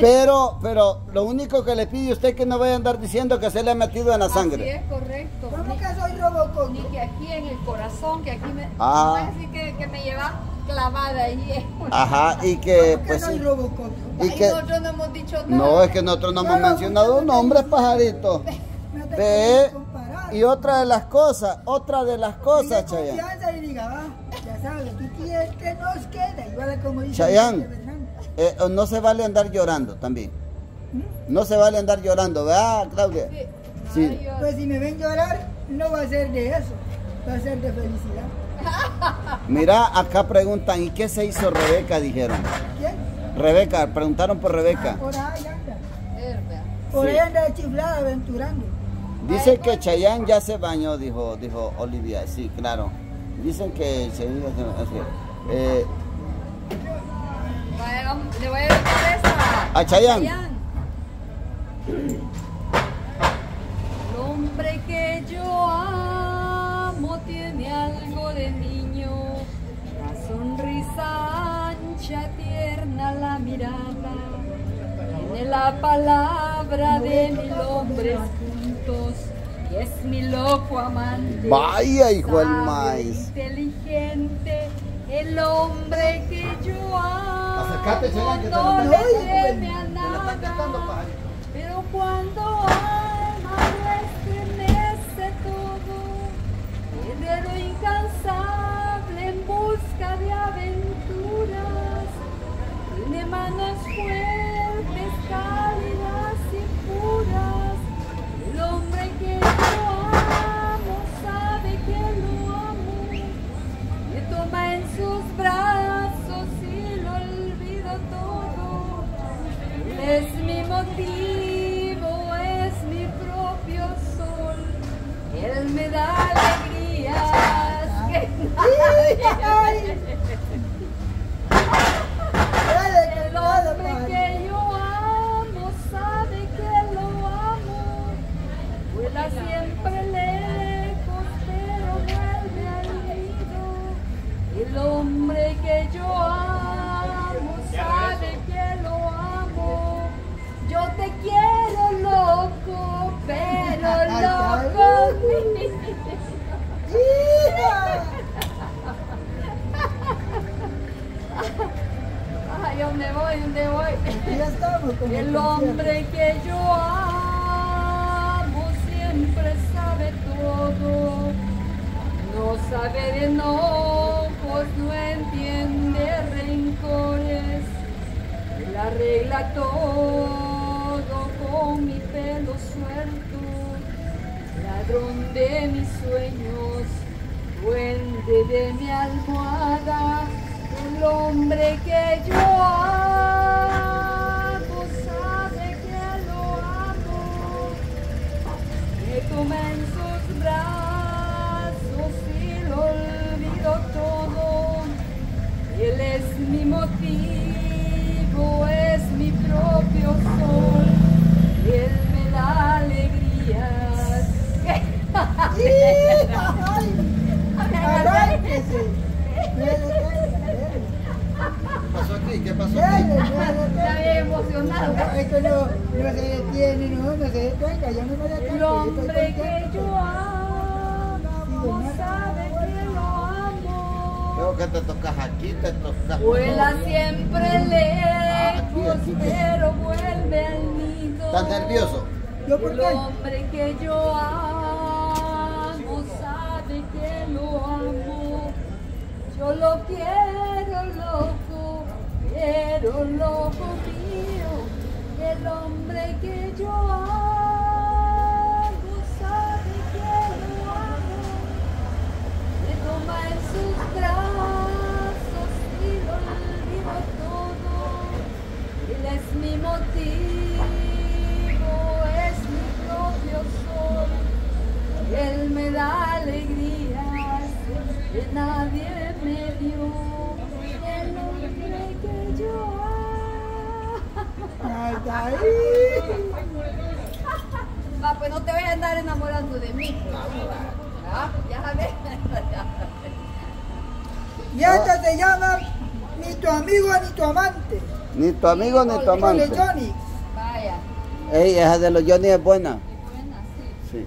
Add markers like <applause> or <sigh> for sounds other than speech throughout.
Pero, pero lo único que le pide a usted es que no vaya a andar diciendo que se le ha metido en la Así sangre. es correcto. ¿Cómo Ni, que soy Robocop? ni que aquí en el corazón, que aquí me. Ah. No es que, que me lleva clavada ahí. <laughs> Ajá, y que ¿Cómo que pues soy sí. Robocop? Y Ay, que nosotros no hemos dicho nada. no es que nosotros no hemos Claro, mencionado no nombres, pajarito. <laughs> No te Ve, y otra de las cosas, otra de las cosas, Chayanne. confianza y diga, va, ya sabes, tú quieres que nos quede, igual como dice Chayanne. Eh, no se vale andar llorando también. No se vale andar llorando, ¿verdad, Claudia? Sí. Pues si me ven llorar, no va a ser de eso, va a ser de felicidad. <laughs> Mira, acá preguntan, ¿y qué se hizo Rebeca? Dijeron. ¿Quién? Rebeca, preguntaron por Rebeca. Por ahí anda. Por Sí. ahí anda chiflada aventurando. Dice que Chayanne ya se bañó, dijo, dijo Olivia. Sí, claro. Dicen que se así. Eh, Le voy a dedicar esa. A Chayanne. El hombre que yo amo tiene algo de niño, la sonrisa ancha, tierna la mirada, tiene la palabra de mil hombres juntos y es mi loco amante. Vaya, hijo del maíz. Inteligente, el hombre que yo amo. Acércate, Chayanne, que te lo a te lo están cantando, nada. pajarito. Pero cuando alma estremece todo, guerrero incansable en busca de aventuras, tiene manos fuertes, cálidas Él es El hombre que yo amo siempre sabe todo. No sabe de enojos, no entiende rencores. Él arregla todo con mi pelo suelto. Ladrón de mis sueños, duende de mi almohada. El hombre que yo amo aquí, te tocas. Vuela siempre lejos, aquí, aquí. pero vuelve al nido. ¿Estás nervioso? ¿Yo por El qué? hombre que yo amo sabe que lo amo. Yo lo quiero loco, quiero loco mío. El hombre que yo amo es mi motivo, es mi propio sol. Él me da alegrías que nadie me dio. El hombre que yo. Va, pues no te voy a andar enamorando de mí. Ah, Ya sabes. Y esta se llama ni tu amigo ni tu amante. Ni tu amigo ni tu Con amante. el Johnny. Vaya. Ey, esa de los Johnny es buena. Qué buena, sí. Sí.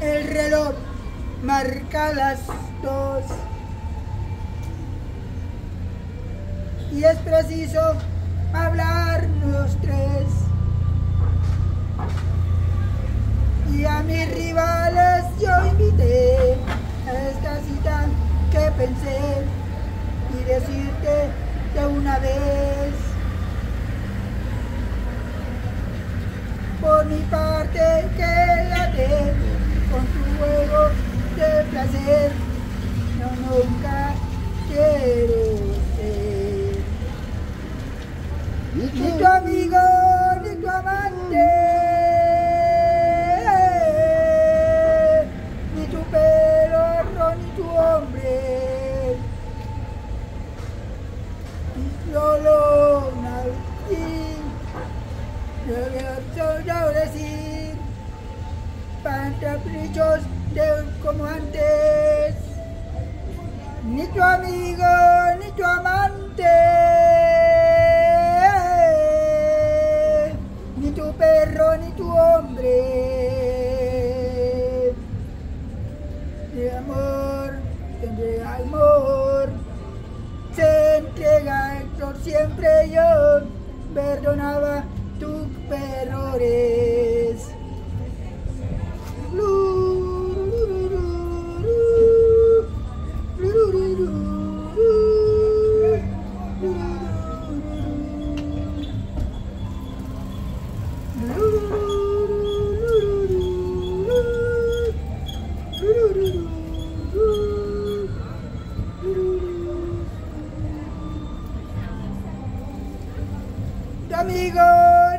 El reloj marca las dos. Y es preciso hablar los tres. Y a mis rivales yo invité a esta cita que pensé y decirte de una vez. Por mi parte quédate con tu juego de placer. Yo nunca quiero siempre yo, perdonaba tus errores.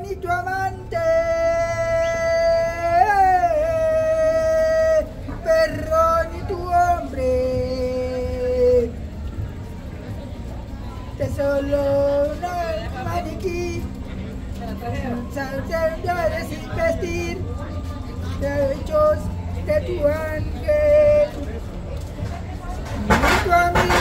Ni tu amante, perro ni tu hombre, te solo una maniquí, saltar sin vestir, derechos de tu ángel, ni tu amigo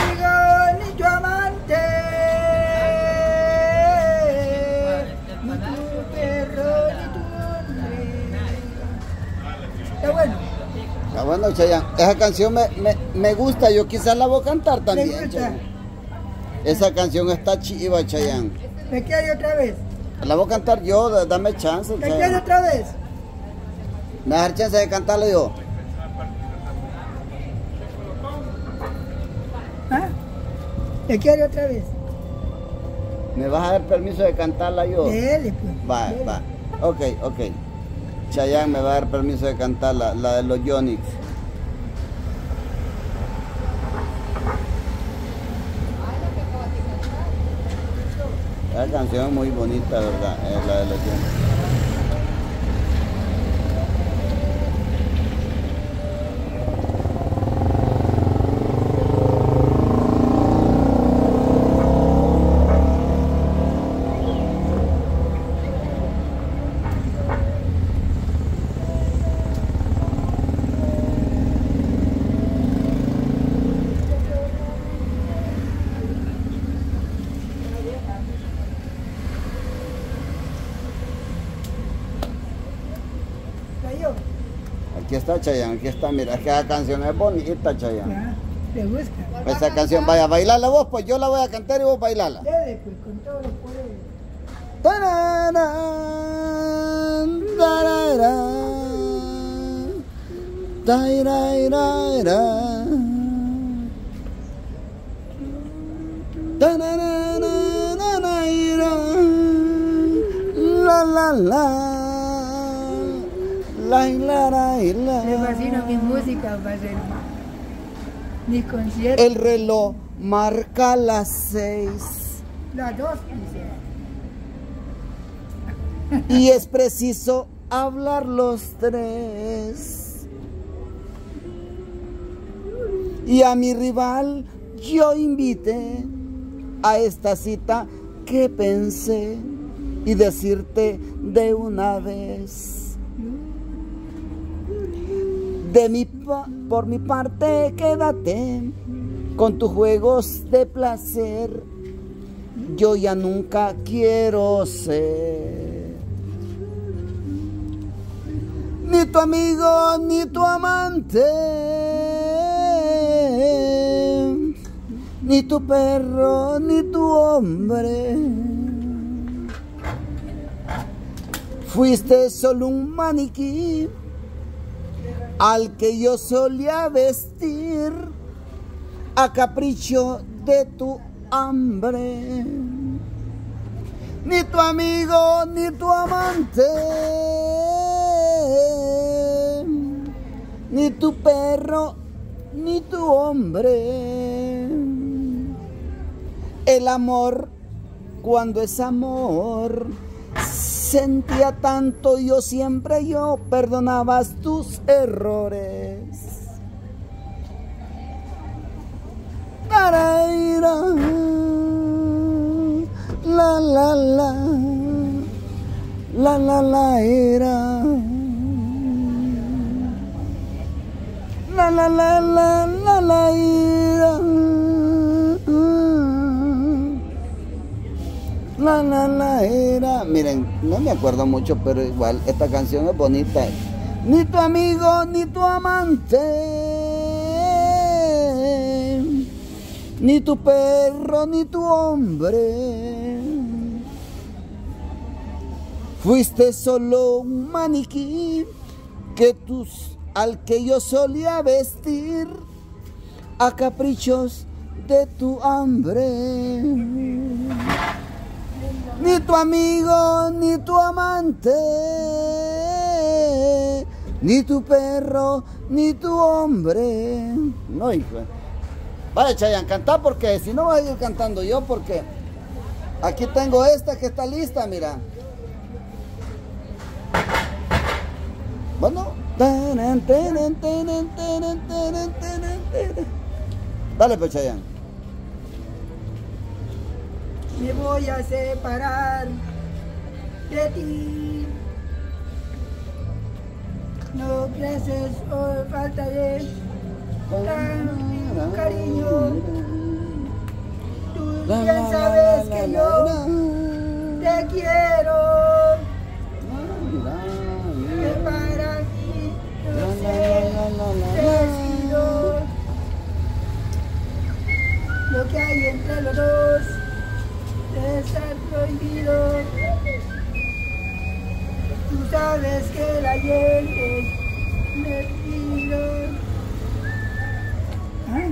bueno, Chayanne. Esa canción me, me, me gusta, yo quizás la voy a cantar ¿Le también. Esa canción está chiva, Chayanne. ¿Me quiere otra vez? La voy a cantar yo, da- dame chance, ¿Me quiere otra vez? Me dar chance de cantarla yo. ¿Ah? ¿Me quiere otra vez? ¿Me vas a dar permiso de cantarla yo? Dele, pues. Va, dele. va. Ok, ok. Chayanne me va a dar permiso de cantar la, de los Yonix. La canción es muy bonita, ¿verdad? Es la de los Yonix. ¿Cayó? Aquí está Chayanne, aquí está, mira, es que esa canción es bonita, Chayanne. Ya, ¿Le gusta? Esa canción, vaya, bailala vos, pues yo la voy a cantar y vos bailala. Dele, pues, con todo los poderes. Tararán, tararán, tairairán. Tararán, La la la. La la la la. Me fascina mi música, va a ser mis conciertos. El reloj marca las seis. Las dos, dice. Y es preciso hablar los tres. Y a mi rival yo invité a esta cita que pensé y decirte de una vez. De mi por mi parte, quédate con tus juegos de placer. Yo ya nunca quiero ser ni tu amigo ni tu amante, ni tu perro ni tu hombre. Fuiste solo un maniquí al que yo solía vestir a capricho de tu hambre. Ni tu amigo, ni tu amante, ni tu perro, ni tu hombre. El amor, cuando es amor, sentía tanto, yo siempre yo perdonabas tus errores. Para ir a la la la la la la era la la la la la la La, la, la, era. Miren, no me acuerdo mucho, pero igual esta canción es bonita. Ni tu amigo, ni tu amante, ni tu perro, ni tu hombre. Fuiste solo un maniquí que tus, al que yo solía vestir a caprichos de tu hambre ni tu amigo, ni tu amante, ni tu perro, ni tu hombre. No, hijo. Vaya, Chayan, canta porque si no voy a ir cantando yo porque aquí tengo esta que está lista, mira. Bueno. Dale, pues, Chayan me voy a separar de ti. No creces o falta de cariño. Tú bien sabes que yo te quiero. Que para ti no sé decido lo que hay entre los dos estar prohibido. Tú sabes que el ayer es metido. ¿Ah?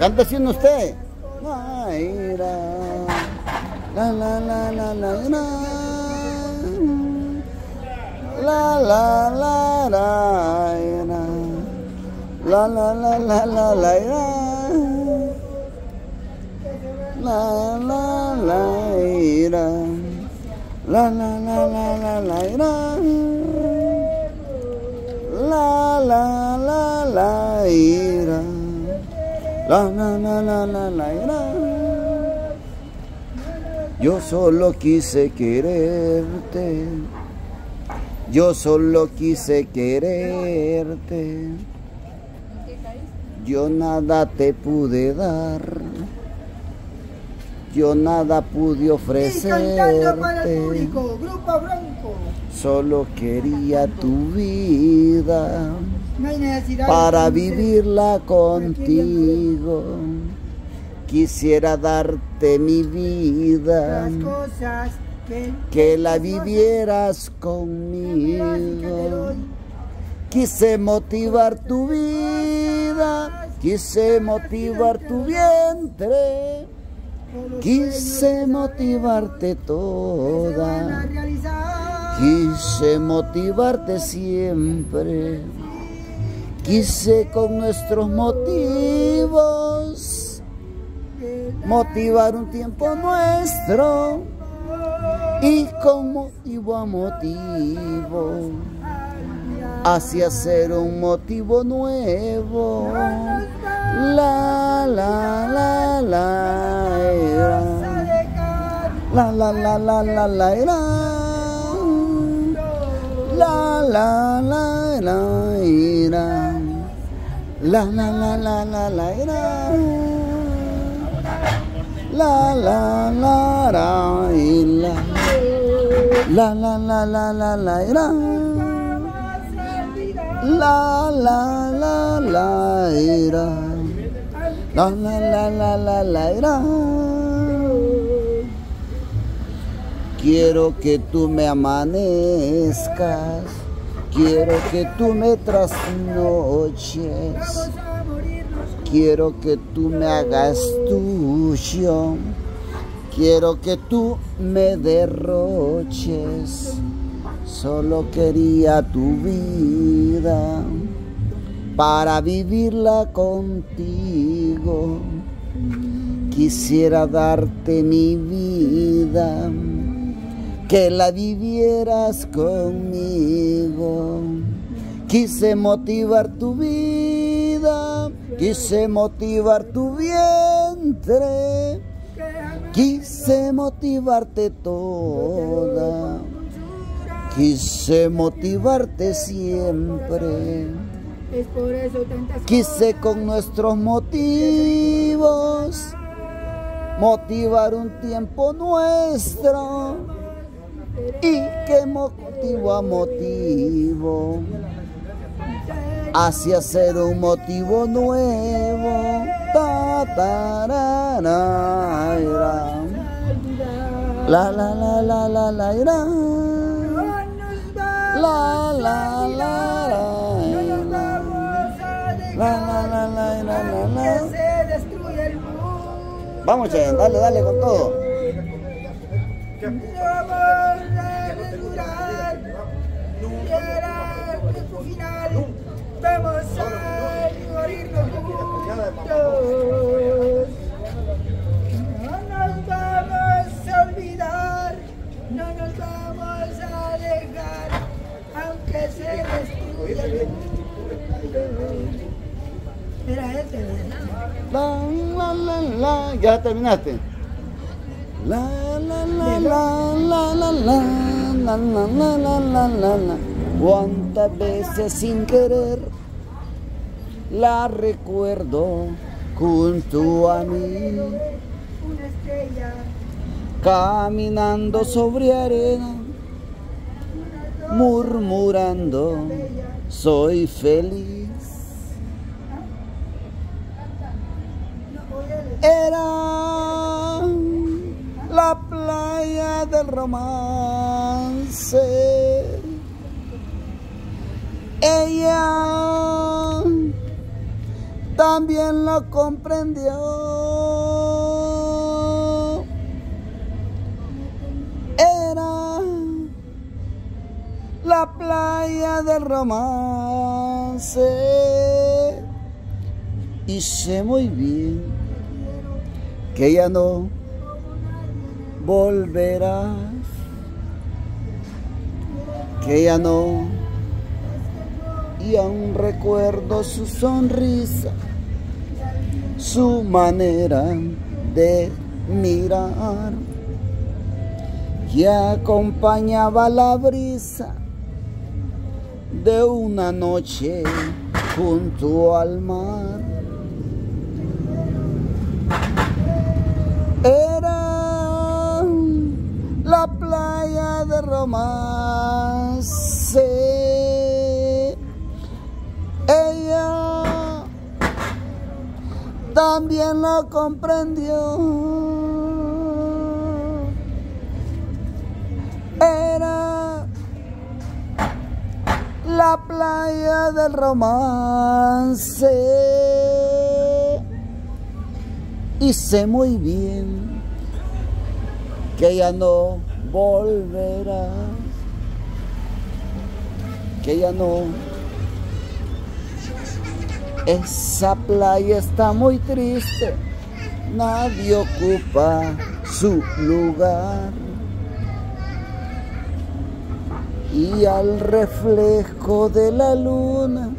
Canta así usted. Mayra. La la la la la la. La la la la la. La la la la la la la. La la la La la la la la la la. La la la la la la la la yo solo quise quererte. Yo solo quise quererte. Yo nada te pude dar. Yo nada pude ofrecerte. Solo quería tu vida para vivirla contigo. Quisiera darte mi vida, las cosas que, que la vivieras conmigo. Quise motivar tu vida, quise motivar tu vientre, quise motivarte toda, quise motivarte siempre, quise con nuestros motivos motivar un tiempo nuestro y con motivo a motivo. hacia ser un motivo nuevo. La la la la era. La la la la la la era. La la la la era. La la la la la la era. La la la la la. La la la la la la era. La la la la era. La la la la la la. Quiero que tú me amanezcas. Quiero que tú me trasnoches. Quiero que tú me hagas tuyo. Quiero que tú me derroches. Solo quería tu vida para vivirla contigo. Quisiera darte mi vida, que la vivieras conmigo. Quise motivar tu vida, quise motivar tu vientre, quise motivarte toda. Quise motivarte siempre. Quise con nuestros motivos motivar un tiempo nuestro y que motivo a motivo hacia ser un motivo nuevo. Ta, tarara, ira. La la la la la la. La la la la. La la la la la la. Vamos, dale, dale con todo. No vamos a desdurar. Quiera que tu final vamos a morirnos juntos. No nos vamos a olvidar, no nos vamos a dejar, aunque se destruya el mundo. Era este. La, la, la, la. ¿Ya terminaste? La, la, la, la, la, la, la, la, la, la, la, la, la, la. Cuántas veces sin querer la recuerdo junto a mí, caminando sobre arena, murmurando, soy feliz. Era la playa del romance. Ella también lo comprendió. Era la playa del romance. Y sé muy bien que ya no volverás, que ya no, y aún recuerdo su sonrisa, su manera de mirar, que acompañaba la brisa de una noche junto al mar. Era la playa de romance. Ella también lo comprendió. Era la playa del romance. Y sé muy bien que ya no volverá, que ya no. Esa playa está muy triste, nadie ocupa su lugar. Y al reflejo de la luna,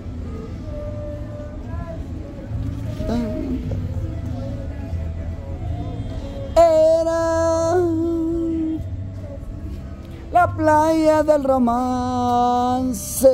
playa del romance.